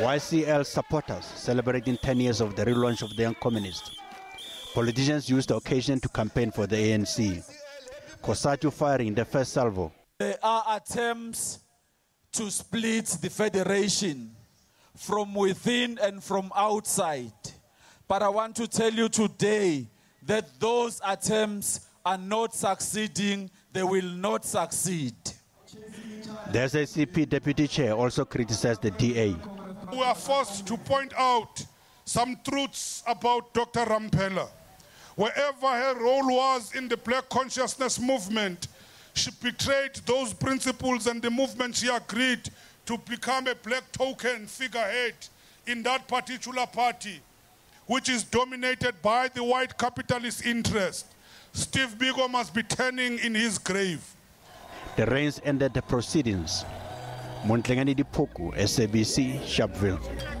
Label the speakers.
Speaker 1: YCL supporters celebrating 10 years of the relaunch of the Young Communist. Politicians used the occasion to campaign for the ANC. COSATU firing the first salvo.
Speaker 2: There are attempts to split the federation from within and from outside. But I want to tell you today that those attempts are not succeeding, they will not succeed.
Speaker 1: The SACP deputy chair also criticized the DA.
Speaker 3: We are forced to point out some truths about Dr. Ramphele. Wherever her role was in the black consciousness movement, she betrayed those principles and the movement she agreed to become a black token figurehead in that particular party, which is dominated by the white capitalist interest. Steve Biko must be turning in his grave.
Speaker 1: The rains ended the proceedings. Montlengani Dipoku, SABC, Sharpeville.